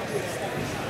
何?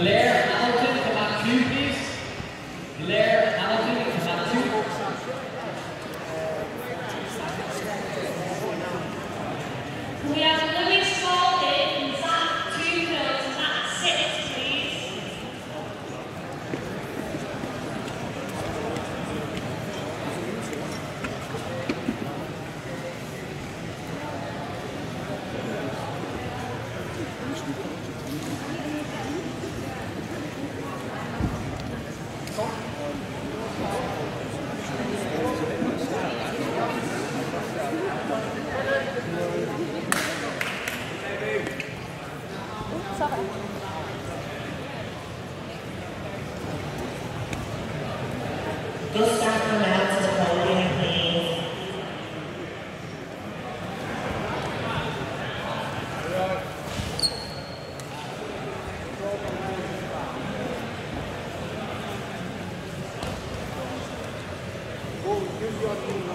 Blair Your knee.